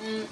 Mm,